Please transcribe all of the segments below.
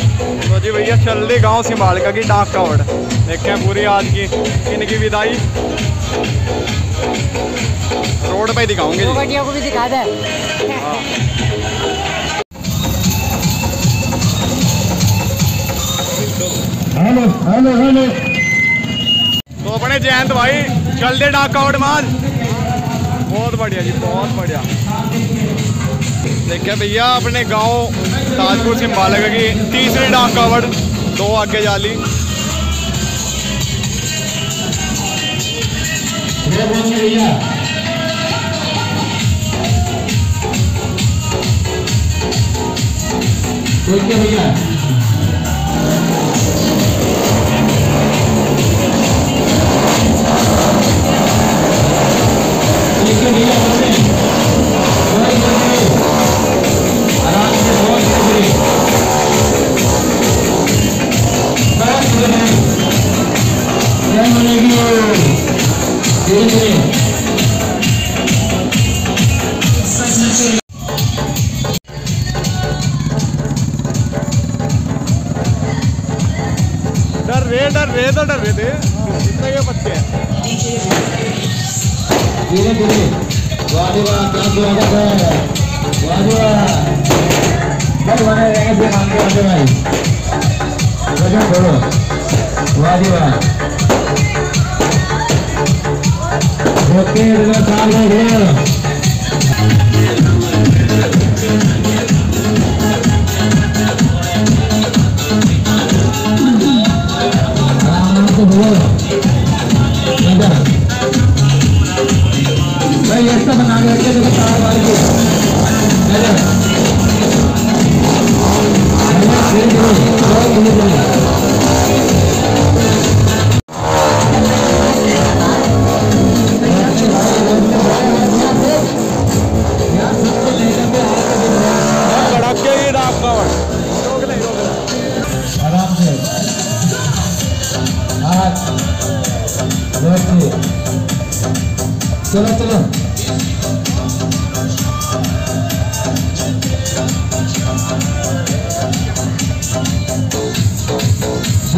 तो जी भैया चल रही गाँव सिम्बालिका की डाक कावड़ देखें पूरी आज की इनकी विदाई रोड पे दिखाऊँगे गड्डियों को भी दिखा दे हेलो हेलो हेलो तो अपने जयंत भाई चल दे डाक कावड़ माज बहुत बढ़िया जी बहुत बढ़िया देखिए भैया, अपने गाँव ताजपुर से सिम्बालिका की तीसरी डाक कावड़, दो आगे जाली। भैया। रहे तो डर रहे थे कितने के बच्चे धीरे धीरे। वाह वाह क्या स्वागत है वाह वाह कल बने रहेंगे फिर मांगे आते भाई। वज़न छोड़ो। वाह वाह ओके साल में बना के रखे देखो तार मार के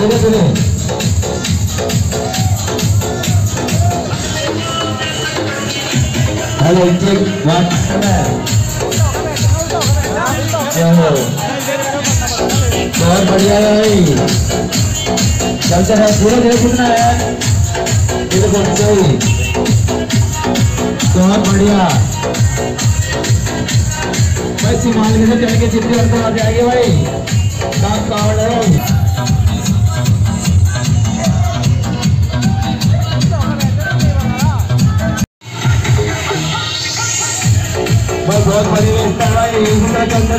धीरे धीरे हेलो चलो बहुत बढ़िया है भाई। चलते हैं। धीरे धीरे कितना है? धीरे बढ़ते बहुत बढ़िया। भाई सिमाल के चढ़ के आ जाएगी भाई। काम कावड़ है बहुत बड़ी रिश्ता है भाई इसी तरह चलते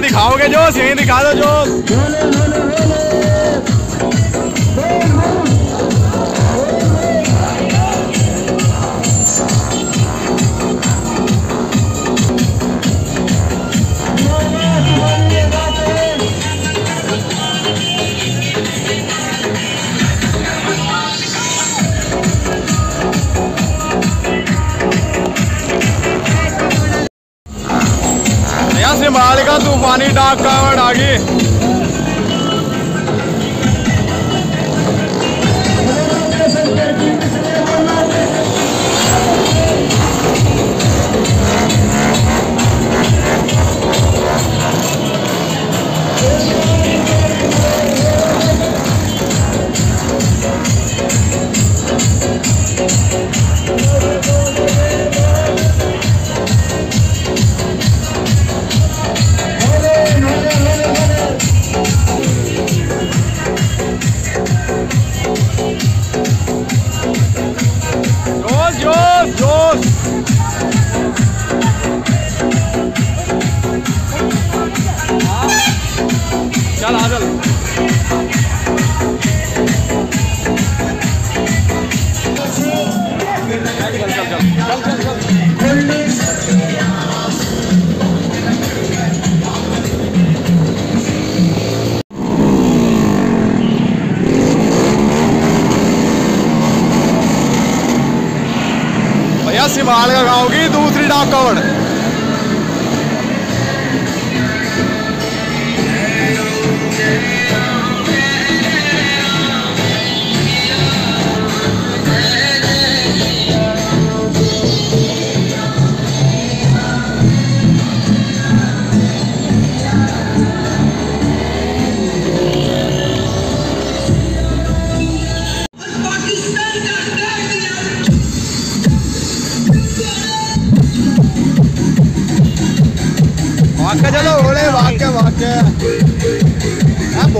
दिखाओगे जोश? यही दिखा दो जोश। तूफानी डाक कावड़ आ सिमाल का की दूसरी डाक कवड़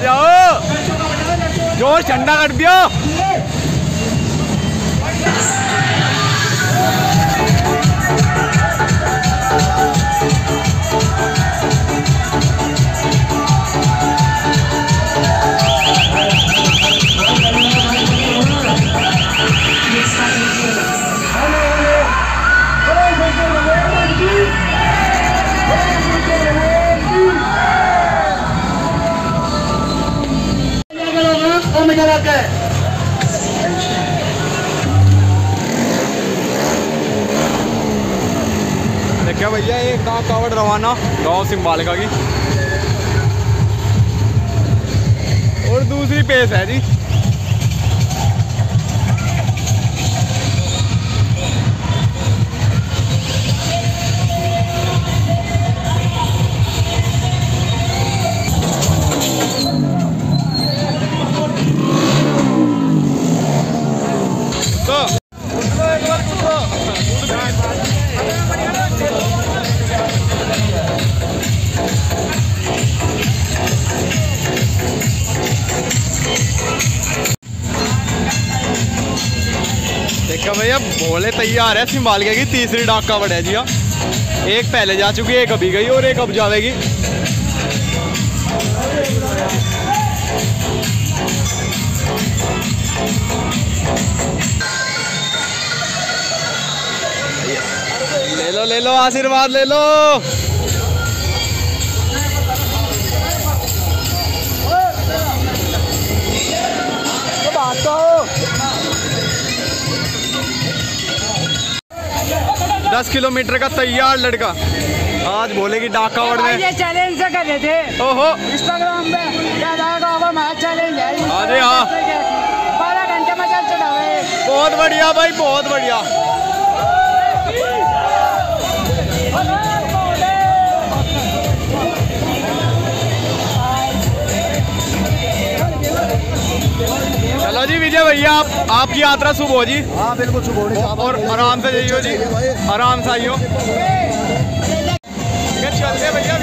बजाओ जोश ठंडा कर दियो देखिए भैया ये गाँव कावड़ रवाना? गाँव सिम्बालिका की। और दूसरी पेस है जी। भोले तैयार है सिंबालिया की तीसरी डाक का जी एक पहले जा चुकी है, एक अभी गई और एक अब जाएगी ले लो ले लो, आशीर्वाद ले लो। दस किलोमीटर का तैयार लड़का। आज बोलेगी डाका और में ये चैलेंज से कर रहे थे। ओहो। इंस्टाग्राम पे क्या जाएगा वो हमारा चैलेंज है। अरे हाँ। बारह घंटे में चल चला बहुत बढ़िया भाई बहुत बढ़िया। जी विजय भैया आप आपकी यात्रा शुभ हो जी। हाँ बिल्कुल शुभ हो और आराम से जाइयो जी आराम से आइयो। भैया